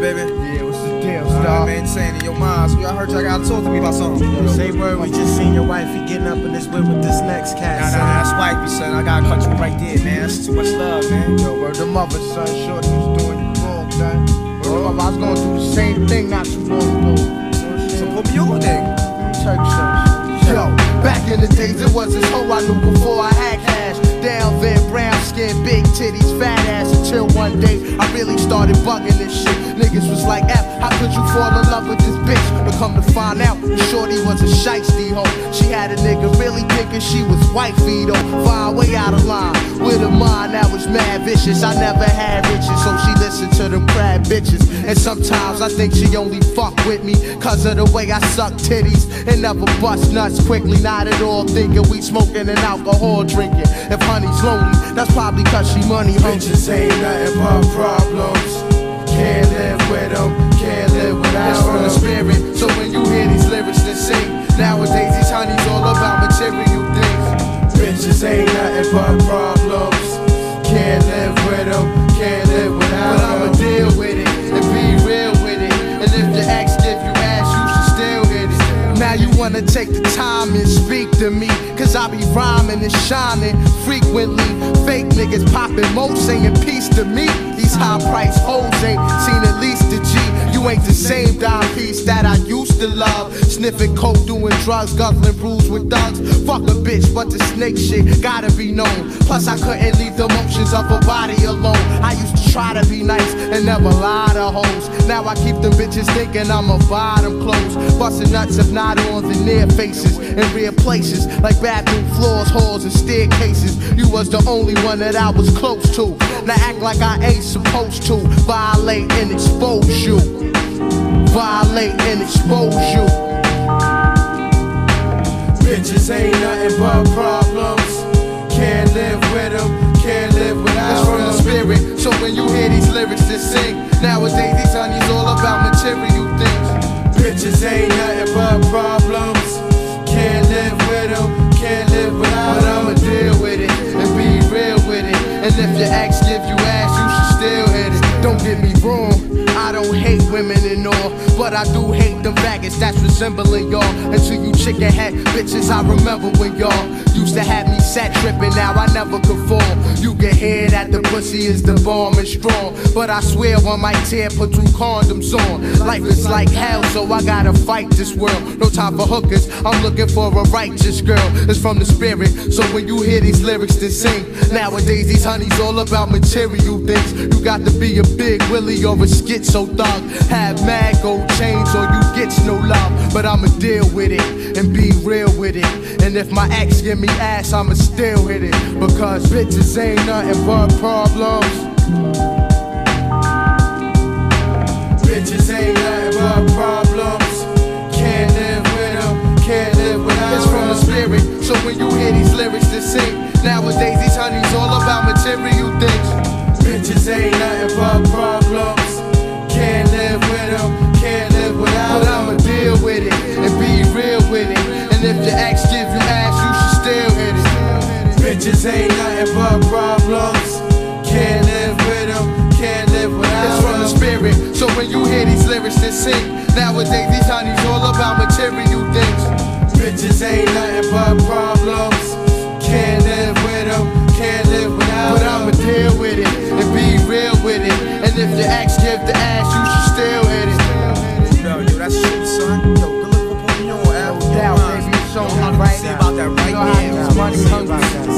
baby. Yeah, what's the deal, Star? man, saying in your mind. So I heard y'all got to talk to me about something. Say word, we just seen your wifey getting up in this whip with this next Nah, cat. nah, son. nah, that's wifey, son. I gotta cut you right there, man. That's too much love, man. Yo, word the mother, son. Shorty was doing you wrong, son. Word the mother, I was going through the same thing not too long ago. So put me on, nigga. Let me tell you something. Yo, back in the days, it was this hoe I knew before I had cash. Down there, brown skin, big titties, fat ass. Until one day, I really started bugging this shit. Niggas was like, F, how could you fall in love with this bitch? But come to find out, Shorty was a shiesty hoe. She had a nigga really thinking she was wifey though. Far way out of line. With a mind that was mad vicious. I never had riches, so she listened to them crab bitches. And sometimes I think she only fuck with me cause of the way I suck titties and never bust nuts quickly. Not at all thinking we smoking and alcohol drinking. If honey's lonely, that's probably cause she money hungry. Bitches ain't nothing but problems. Can't live with them, can't live without It's from the spirit, so when you hear these lyrics that sing Nowadays these honeys all about material things Bitches ain't nothing but problems Can't live with them, can't live without But I'ma deal with it, and be real with it. And if the ex give you ass, you should still hit it. Now you wanna take the time and speak to me rhyming and shining frequently. Fake niggas popping mo saying peace to me. These high price hoes ain't seen at least a G. You ain't the same dime piece that I used to love. Sniffing coke, doing drugs, guzzling brews with thugs. Fuck a bitch, but the snake shit gotta be known. Plus I couldn't leave the motions of her body alone. I used to try to be nice and never lie to hoes. Now I keep them bitches thinking I'ma buy them clothes Busting nuts not on the near faces In real places like bathroom floors, halls, and staircases. You was the only one that I was close to. Now act like I ain't supposed to Violate and expose you. Violate and expose you. Bitches ain't nothing but problems. Can't live with them, can't live without It's from the spirit, so when you hear these lyrics that sing, nowadays these honeys all about material things. Bitches ain't nothing but problems. Can't live with them, hate women and all, but I do hate them faggots that's resembling y'all. Until you chicken head bitches, I remember when y'all used to have me set tripping. Now I never conform. You can hear that the pussy is the bomb and strong, but I swear one my tear, put two condoms on. Life is like hell, so I gotta fight this world. No time for hookers, I'm looking for a righteous girl. It's from the spirit, so when you hear these lyrics that sing, nowadays these honeys all about material things. You got to be a big Willie or a schizo thug. Have mad gold chains or you get no love. But I'ma deal with it and be real with it. And if my ex give me ass, I'ma still hit it. Because bitches ain't nothing but problems. Bitches ain't nothing but problems. Can't live with them, can't live without It's from the spirit, so when you hear these lyrics that sing, nowadays Bitches ain't nothing but problems. Can't live with them, can't live without It's from the spirit, so when you hear these lyrics that sing, nowadays these honeys all about material things. Bitches ain't nothing but problems. Can't live with them, can't live without But I'ma deal with it and be real with it. And if your ex give the ass, you should still hit it. Yo, yo, that's shit, son. Yo, good luck for putting me on, Al. No doubt, baby, it's me right Say now. about that right You know how now. these money hungry.